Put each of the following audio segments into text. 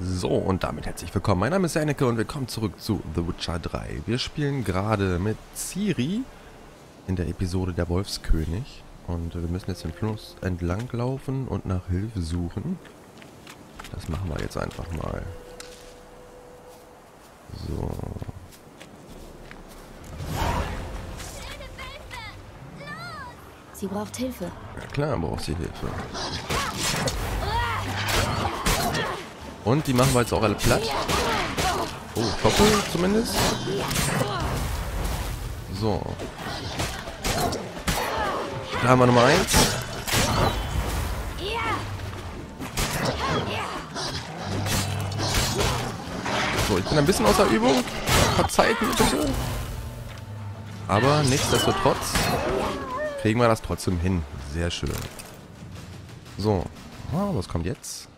So, und damit herzlich willkommen. Mein Name ist Janneke und willkommen zurück zu The Witcher 3. Wir spielen gerade mit Ciri in der Episode Der Wolfskönig. Und wir müssen jetzt den Fluss entlang laufen und nach Hilfe suchen. Das machen wir jetzt einfach mal. So. Sie braucht Hilfe. Ja klar braucht sie Hilfe. Und die machen wir jetzt auch alle platt. Oh, hoffe zumindest. So. Da haben wir Nummer 1. So, ich bin ein bisschen außer Übung. Verzeiht mir bitte. Aber nichtsdestotrotz kriegen wir das trotzdem hin. Sehr schön. So. Ah, was kommt jetzt?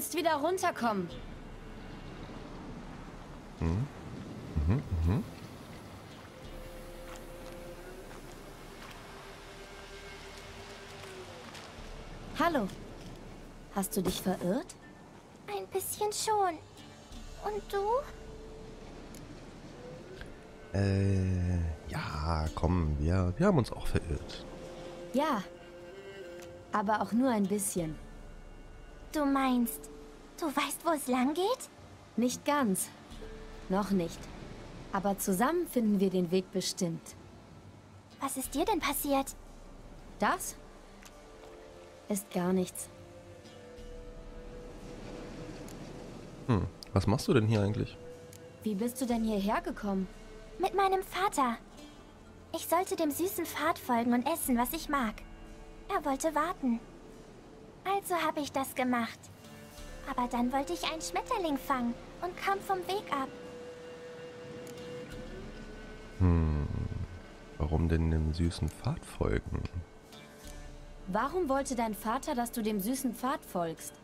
Kannst wieder runterkommen. Mhm, mhm. Hallo. Hast du dich verirrt? Ein bisschen schon. Und du? Äh, ja, komm, wir, wir haben uns auch verirrt. Ja. Aber auch nur ein bisschen. Du meinst, du weißt, wo es lang geht? Nicht ganz. Noch nicht. Aber zusammen finden wir den Weg bestimmt. Was ist dir denn passiert? Das ist gar nichts. Hm, was machst du denn hier eigentlich? Wie bist du denn hierher gekommen? Mit meinem Vater. Ich sollte dem süßen Pfad folgen und essen, was ich mag. Er wollte warten. Also habe ich das gemacht. Aber dann wollte ich einen Schmetterling fangen und kam vom Weg ab. Hm, warum denn dem süßen Pfad folgen? Warum wollte dein Vater, dass du dem süßen Pfad folgst?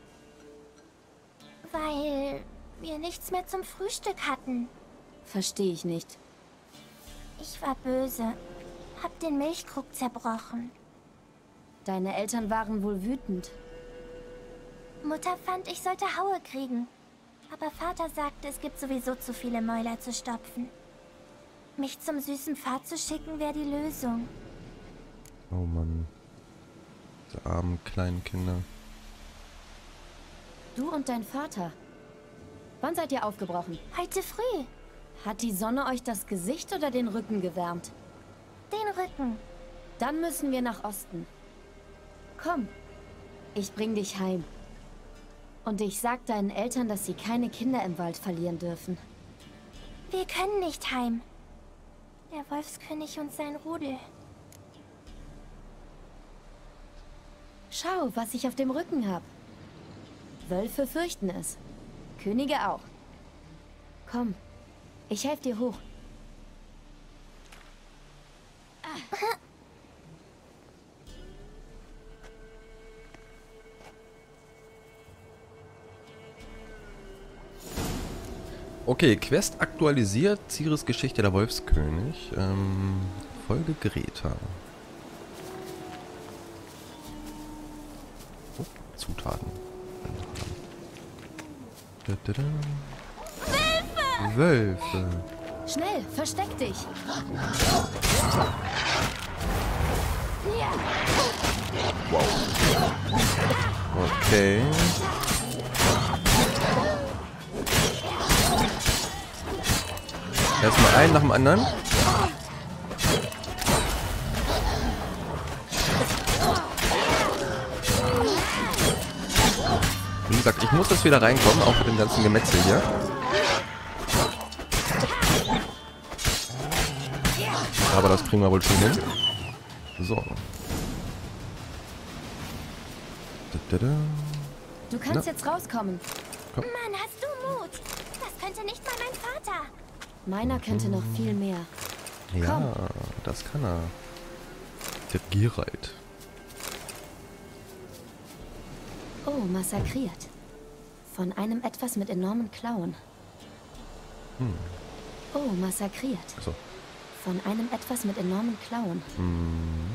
Weil wir nichts mehr zum Frühstück hatten. Verstehe ich nicht. Ich war böse. Hab den Milchkrug zerbrochen. Deine Eltern waren wohl wütend. Mutter fand, ich sollte Haue kriegen. Aber Vater sagte, es gibt sowieso zu viele Mäuler zu stopfen. Mich zum süßen Pfad zu schicken, wäre die Lösung. Oh Mann. Diese armen kleinen Kinder. Du und dein Vater. Wann seid ihr aufgebrochen? Heute früh. Hat die Sonne euch das Gesicht oder den Rücken gewärmt? Den Rücken. Dann müssen wir nach Osten. Komm, ich bring dich heim. Und ich sag deinen Eltern, dass sie keine Kinder im Wald verlieren dürfen. Wir können nicht heim. Der Wolfskönig und sein Rudel. Schau, was ich auf dem Rücken hab. Wölfe fürchten es. Könige auch. Komm, ich helfe dir hoch. Okay, Quest aktualisiert. Ciris Geschichte der Wolfskönig. Ähm, Folge Greta. Oh, Zutaten. Da, da, da. Wölfe! Wölfe. Schnell, versteck dich. Okay. Erstmal einen nach dem anderen. Wie gesagt, ich muss das wieder reinkommen, auch mit dem ganzen Gemetzel hier. Aber das kriegen wir wohl schon hin. So. Du kannst Na. jetzt rauskommen. Mann, hast du Mut? Das könnte nicht mal mein Vater. Meiner könnte noch viel mehr. Ja, Komm. das kann er. Der Geralt. Oh, massakriert. Von einem etwas mit enormen Klauen. Hm. Oh, massakriert. Achso. Von einem etwas mit enormen Klauen. Hm.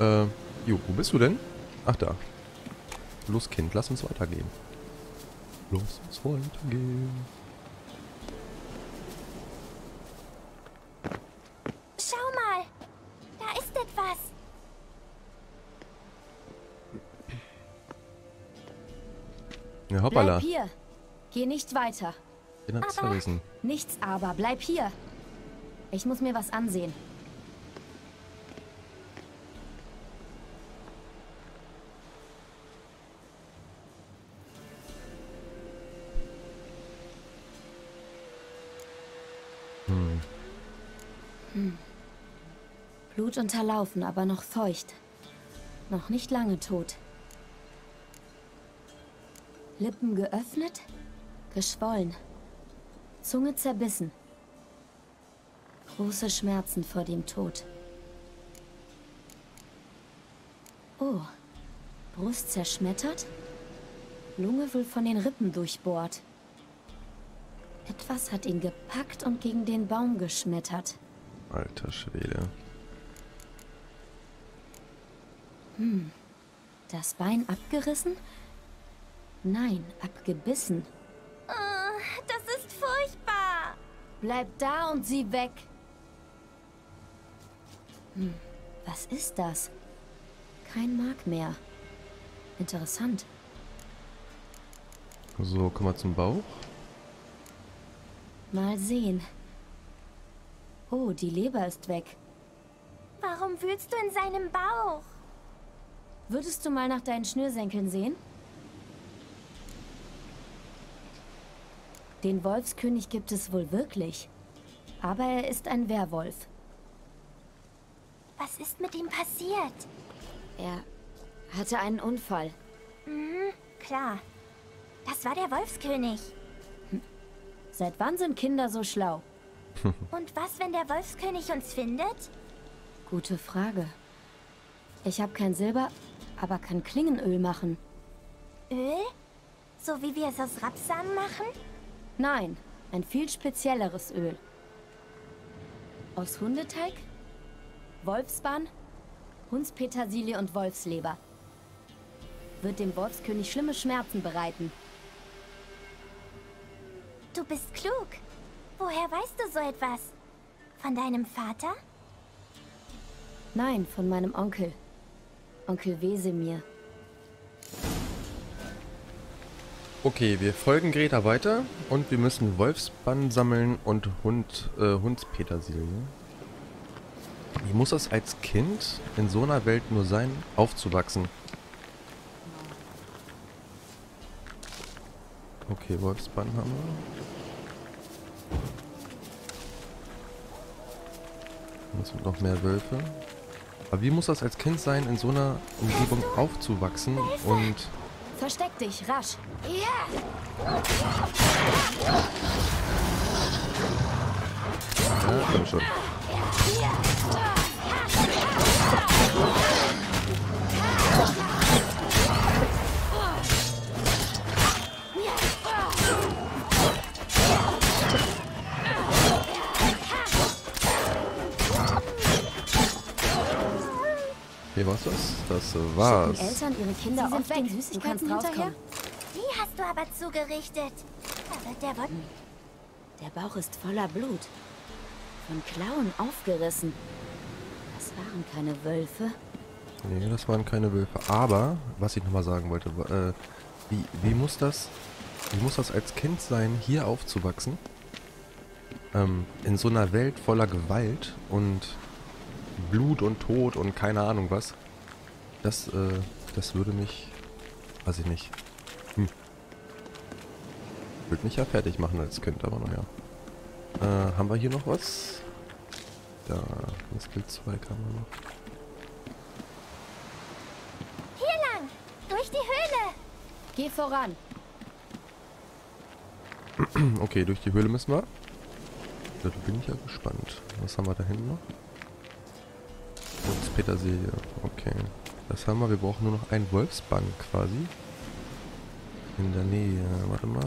Äh, jo, wo bist du denn? Ach, da. Los, Kind, lass uns weitergehen. Los, uns weitergehen. Schau mal. Da ist etwas. Ja, hoppala. Bleib hier. Geh nicht weiter. Den hat's Aber- verrissen. Nichts aber. Bleib hier. Ich muss mir was ansehen. Hm. Blut unterlaufen, aber noch feucht. Noch nicht lange tot. Lippen geöffnet, geschwollen. Zunge zerbissen. Große Schmerzen vor dem Tod. Oh, Brust zerschmettert? Lunge wohl von den Rippen durchbohrt. Etwas hat ihn gepackt und gegen den Baum geschmettert. Alter Schwede. Das Bein abgerissen? Nein, abgebissen. Oh, das ist furchtbar. Bleib da und sieh weg. Hm, was ist das? Kein Mark mehr. Interessant. So, kommen wir zum Bauch. Mal sehen. Oh, die Leber ist weg. Warum wühlst du in seinem Bauch? Würdest du mal nach deinen Schnürsenkeln sehen? Den Wolfskönig gibt es wohl wirklich. Aber er ist ein Werwolf. Was ist mit ihm passiert? Er hatte einen Unfall. Mhm, klar. Das war der Wolfskönig. Seit wann sind Kinder so schlau? Und was, wenn der Wolfskönig uns findet? Gute Frage. Ich habe kein Silber, aber kann Klingenöl machen. Öl? So wie wir es aus Rapsamen machen? Nein, ein viel spezielleres Öl. Aus Hundeteig, Wolfsbann, Hundspetersilie und Wolfsleber. Wird dem Wolfskönig schlimme Schmerzen bereiten. Du bist klug. Woher weißt du so etwas? Von deinem Vater? Nein, von meinem Onkel. Onkel Wesemir. Okay, wir folgen Greta weiter und wir müssen Wolfsbann sammeln und Hund, äh, Hundspetersilie. Wie muss das als Kind in so einer Welt nur sein, aufzuwachsen? Okay, Wolfsbann haben wir. Es sind noch mehr Wölfe. Aber wie muss das als Kind sein, in so einer Umgebung aufzuwachsen und... Versteck dich, rasch. Ja, komm schon. Hier war's das? Das war's. Die Eltern ihre Kinder Sie oft sind weg. Du kannst Süßigkeiten rauskommen. hinterher? Die hast du aber zugerichtet. Da wird der Wod Der Bauch ist voller Blut. Von Klauen aufgerissen. Das waren keine Wölfe. Nee, das waren keine Wölfe. Aber, was ich nochmal sagen wollte, äh, wie, wie muss das, wie muss das als Kind sein, hier aufzuwachsen? Ähm, in so einer Welt voller Gewalt und Blut und Tod und keine Ahnung was. Das, äh, das würde mich, weiß ich nicht. Hm. Würde mich ja fertig machen als Kind, aber naja. Äh, haben wir hier noch was? Da, Muskelzweig haben wir noch. Hier lang. Durch die Höhle. Geh voran. Okay, durch die Höhle müssen wir. Da bin ich ja gespannt. Was haben wir da hinten noch? Petersilie. Okay. Das haben wir. Wir brauchen nur noch einen Wolfsbank quasi. In der Nähe. Warte mal.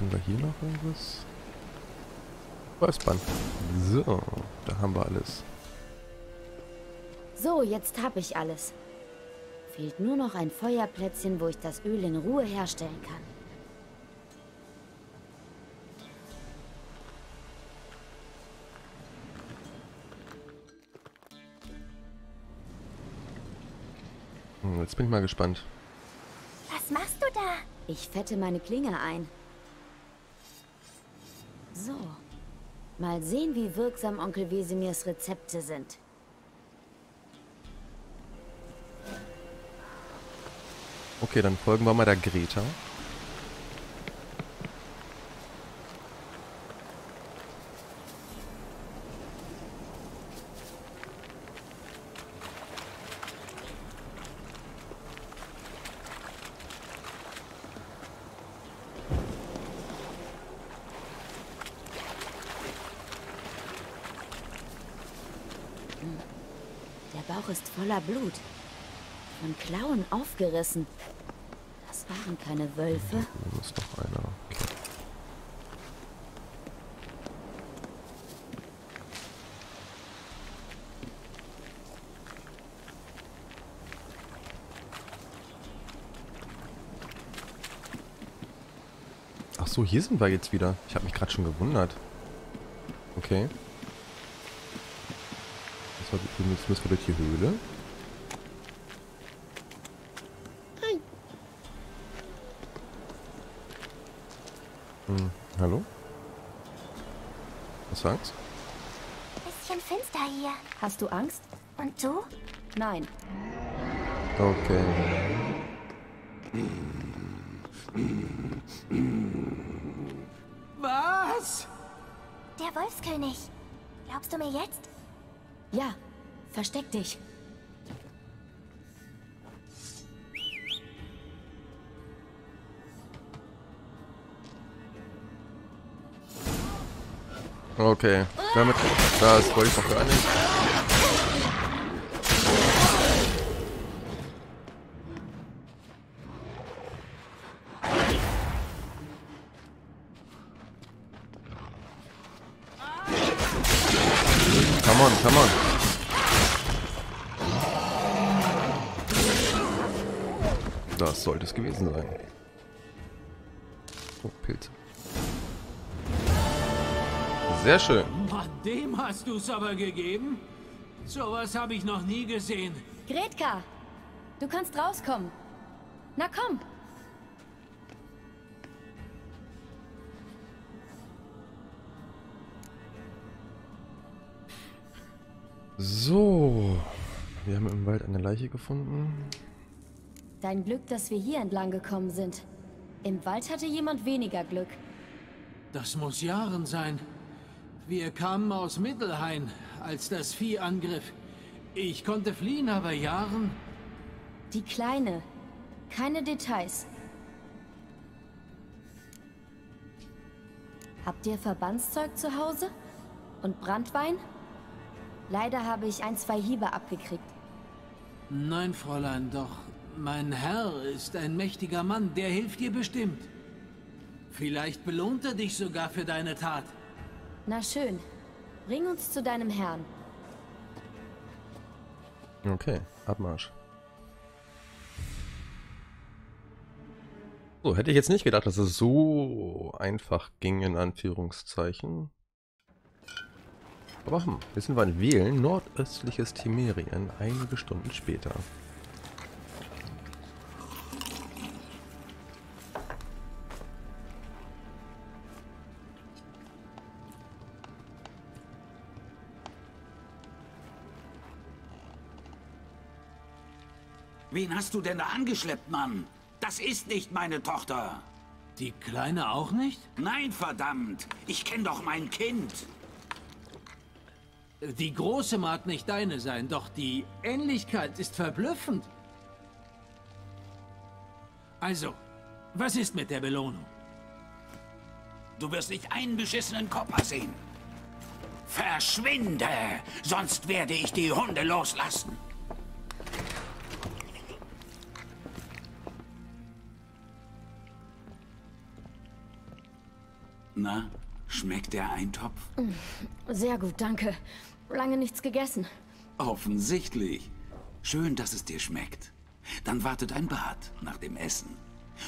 Haben wir hier noch irgendwas? Wolfsbank. So, da haben wir alles. So, jetzt habe ich alles. Fehlt nur noch ein Feuerplätzchen, wo ich das Öl in Ruhe herstellen kann. Hm, jetzt bin ich mal gespannt. Was machst du da? Ich fette meine Klinge ein. So. Mal sehen, wie wirksam Onkel Wesemirs Rezepte sind. Okay, dann folgen wir mal der Greta. Der Bauch ist voller Blut. Von Klauen aufgerissen. Das waren keine Wölfe. Da ist noch einer. Okay. Ach so, hier sind wir jetzt wieder. Ich habe mich gerade schon gewundert. Okay. Jetzt müssen wir durch die Höhle. Hm, hallo? Was sagst Bisschen finster hier. Hast du Angst? Und du? Nein. Okay. Was? Der Wolfskönig. Glaubst du mir jetzt? Ja, versteck dich. Okay. Damit. Das wollte ich doch gar nicht. Come on, come on. Das sollte es gewesen sein. Oh, Pilze. Sehr schön. Dem hast du's aber gegeben? Sowas habe ich noch nie gesehen. Gretka, du kannst rauskommen. Na komm. So. Wir haben im Wald eine Leiche gefunden. Dein Glück, dass wir hier entlang gekommen sind. Im Wald hatte jemand weniger Glück. Das muss Jahren sein. Wir kamen aus Mittelhain, als das Vieh angriff. Ich konnte fliehen, aber Jahren... Die Kleine. Keine Details. Habt ihr Verbandszeug zu Hause? Und Brandwein? Leider habe ich ein, zwei Hiebe abgekriegt. Nein, Fräulein, doch mein Herr ist ein mächtiger Mann, der hilft dir bestimmt. Vielleicht belohnt er dich sogar für deine Tat. Na schön. Bring uns zu deinem Herrn. Okay, Abmarsch. So, hätte ich jetzt nicht gedacht, dass es so einfach ging, in Anführungszeichen. Aber hm, wir sind beim Wählen, nordöstliches Timerien, einige Stunden später. Wen hast du denn da angeschleppt, Mann? Das ist nicht meine Tochter. Die Kleine auch nicht? Nein, verdammt. Ich kenne doch mein Kind. Die Große mag nicht deine sein, doch die Ähnlichkeit ist verblüffend. Also, was ist mit der Belohnung? Du wirst nicht einen beschissenen Kopper sehen. Verschwinde, sonst werde ich die Hunde loslassen. Na, schmeckt der Eintopf? Sehr gut, danke. Lange nichts gegessen. Offensichtlich. Schön, dass es dir schmeckt. Dann wartet ein Bad nach dem Essen.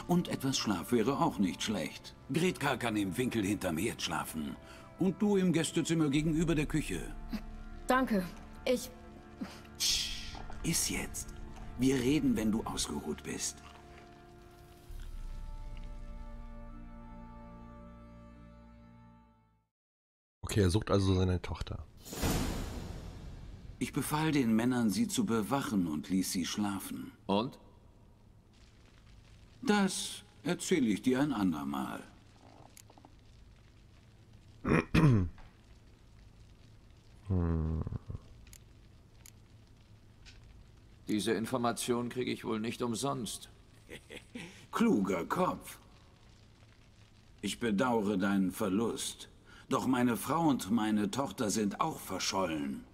Und etwas Schlaf wäre auch nicht schlecht. Gretka kann im Winkel hinterm Herd schlafen. Und du im Gästezimmer gegenüber der Küche. Danke. Ich... Psst, iss jetzt. Wir reden, wenn du ausgeruht bist. Okay, er sucht also seine Tochter. Ich befahl den Männern, sie zu bewachen und ließ sie schlafen. Und? Das erzähle ich dir ein andermal. Diese Information kriege ich wohl nicht umsonst. Kluger Kopf. Ich bedauere deinen Verlust. Doch meine Frau und meine Tochter sind auch verschollen.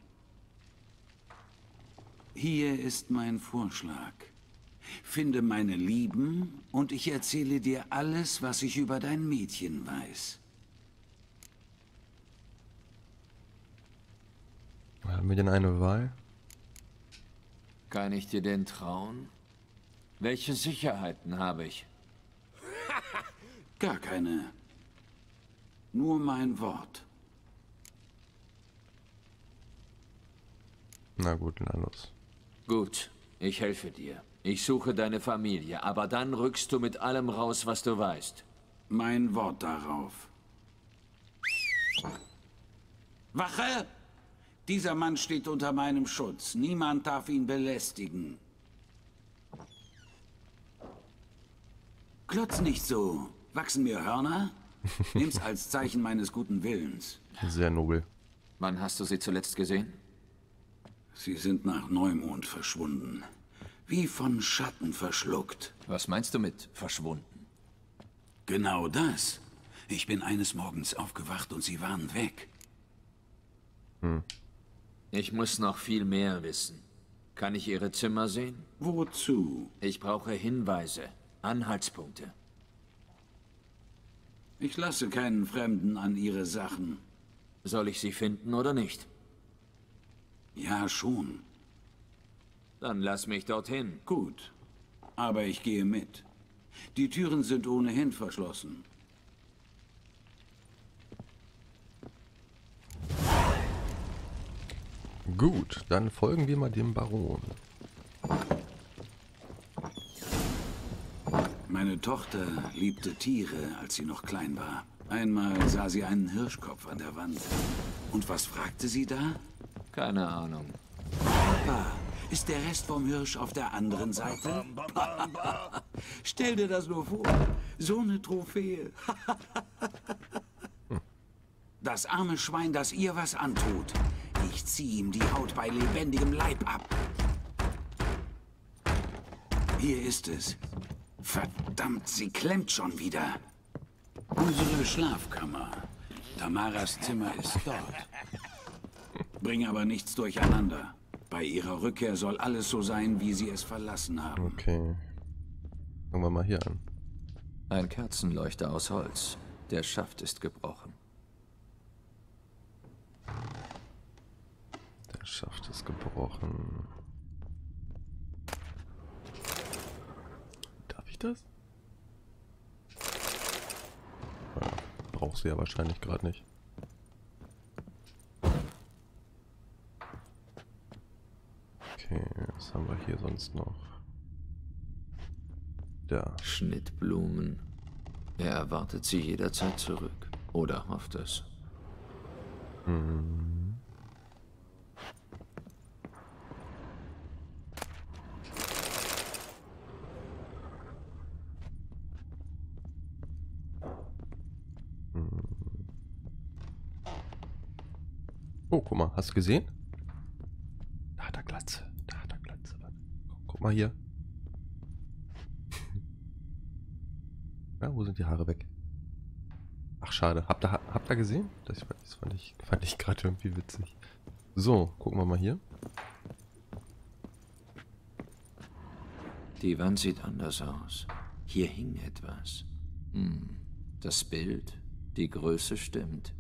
Hier ist mein Vorschlag. Finde meine Lieben und ich erzähle dir alles, was ich über dein Mädchen weiß. Haben wir denn eine Wahl? Kann ich dir denn trauen? Welche Sicherheiten habe ich? Gar keine. Nur mein Wort. Na gut, na los. Gut, ich helfe dir. Ich suche deine Familie, aber dann rückst du mit allem raus, was du weißt. Mein Wort darauf. Wache! Dieser Mann steht unter meinem Schutz. Niemand darf ihn belästigen. Klotz nicht so. Wachsen mir Hörner? Nimm's als Zeichen meines guten Willens. Sehr nobel. Wann hast du sie zuletzt gesehen? Sie sind nach Neumond verschwunden. Wie von Schatten verschluckt. Was meinst du mit verschwunden? Genau das. Ich bin eines Morgens aufgewacht und sie waren weg. Ich muss noch viel mehr wissen. Kann ich ihre Zimmer sehen? Wozu? Ich brauche Hinweise, Anhaltspunkte. Ich lasse keinen Fremden an ihre Sachen. Soll ich sie finden oder nicht? Ja, schon. Dann lass mich dorthin. Gut. Aber ich gehe mit. Die Türen sind ohnehin verschlossen. Gut, dann folgen wir mal dem Baron. Meine Tochter liebte Tiere, als sie noch klein war. Einmal sah sie einen Hirschkopf an der Wand. Und was fragte sie da? Keine Ahnung. Papa, ist der Rest vom Hirsch auf der anderen Seite? Stell dir das nur vor. So eine Trophäe. das arme Schwein, das ihr was antut. Ich zieh ihm die Haut bei lebendigem Leib ab. Hier ist es. Verdammt, sie klemmt schon wieder. Unsere Schlafkammer. Tamaras Zimmer ist dort. Bring aber nichts durcheinander. Bei ihrer Rückkehr soll alles so sein, wie sie es verlassen haben. Okay. Fangen wir mal hier an. Ein Kerzenleuchter aus Holz. Der Schaft ist gebrochen. Der Schaft ist gebrochen. Darf ich das? Ja, brauchst du ja wahrscheinlich gerade nicht. Okay, was haben wir hier sonst noch? Da. Schnittblumen. Er erwartet sie jederzeit zurück. Oder hofft es. Oh, guck mal, hast du gesehen? Da hat er Glatze. Da hat er Glatze. Warte. Guck, guck mal hier. ja, wo sind die Haare weg? Ach, schade. Habt ihr, habt ihr gesehen? Das, das fand ich, fand ich gerade irgendwie witzig. So, gucken wir mal hier. Die Wand sieht anders aus. Hier hing etwas. Hm. Das Bild, die Größe stimmt.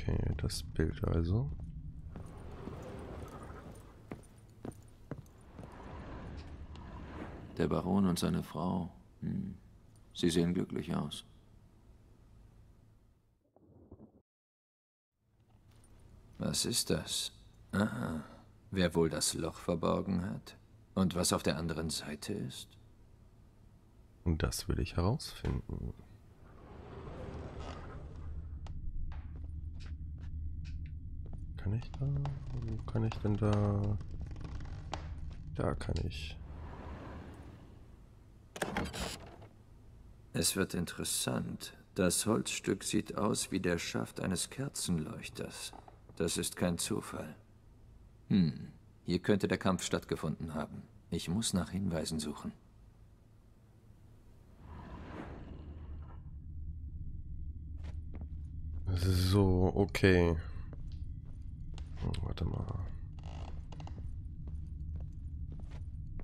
Okay, das Bild also. Der Baron und seine Frau. Hm. Sie sehen glücklich aus. Was ist das? Aha. Wer wohl das Loch verborgen hat? Und was auf der anderen Seite ist? Und das will ich herausfinden. Kann ich da? Wo kann ich denn da? Da kann ich. Es wird interessant. Das Holzstück sieht aus wie der Schaft eines Kerzenleuchters. Das ist kein Zufall. Hm, hier könnte der Kampf stattgefunden haben. Ich muss nach Hinweisen suchen. So, okay. Warte mal.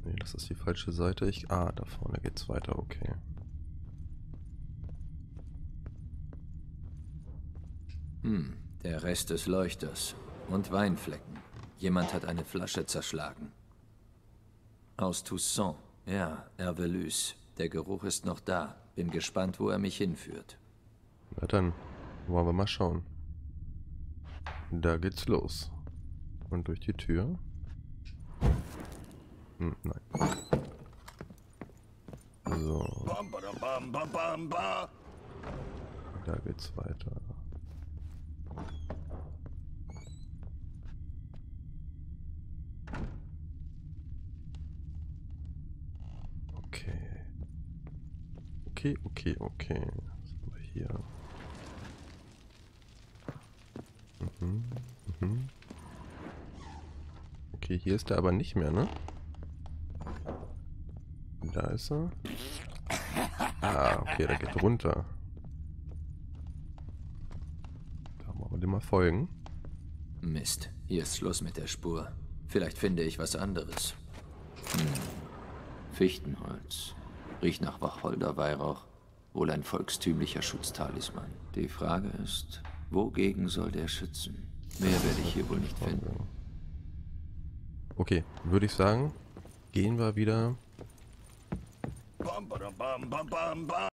Nee, das ist die falsche Seite. Ich, ah, da vorne geht's weiter, okay. Hm, der Rest des Leuchters. Und Weinflecken. Jemand hat eine Flasche zerschlagen. Aus Toussaint. Ja, Hervelus. Der Geruch ist noch da. Bin gespannt, wo er mich hinführt. Na dann, wollen wir mal schauen. Da geht's los. Und durch die Tür. Hm, nein. So. Da geht's weiter. Okay. Okay, okay, okay. Was haben wir hier? Mhm, mhm. Okay, hier ist er aber nicht mehr, ne? Da ist er. Ah, okay, der geht runter. Da wollen wir dem mal folgen. Mist, hier ist Schluss mit der Spur. Vielleicht finde ich was anderes. Hm. Fichtenholz. Riecht nach Wacholderweihrauch. Wohl ein volkstümlicher Schutztalisman. Die Frage ist, wogegen soll der schützen? Mehr werde ich hier wohl nicht finden. Okay, würde ich sagen, gehen wir wieder